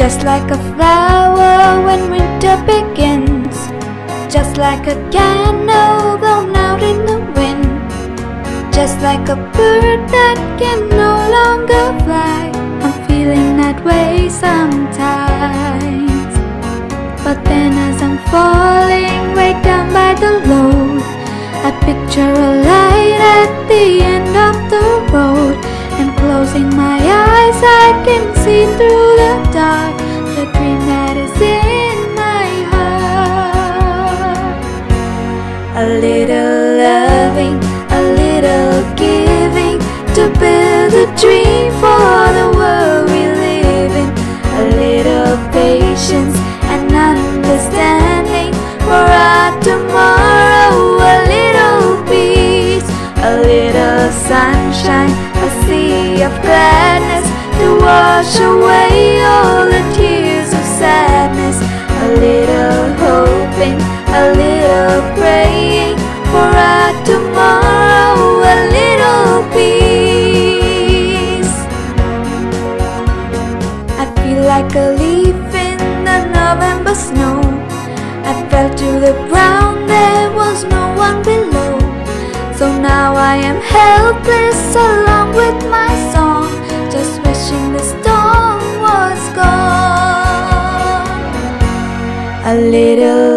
Just like a flower when winter begins. Just like a candle blown out in the wind. Just like a bird that can no longer fly. I'm feeling that way sometimes. But then as I'm falling right down by the road I picture a light at the end of the road. And closing my eyes I can see through the dark. The dream that is in my heart. A little loving, a little giving To build a dream for the world we live in. A little patience and understanding For our tomorrow, a little peace A little sunshine, a sea of gladness wash away all the tears of sadness. A little hoping, a little praying For a tomorrow, a little peace. I feel like a leaf in the November snow. I fell to the ground, there was no one below. So now I am helpless along with myself. little